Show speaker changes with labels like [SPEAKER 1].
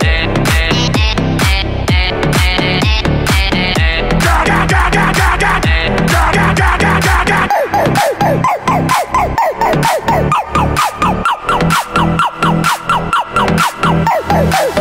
[SPEAKER 1] Thank you.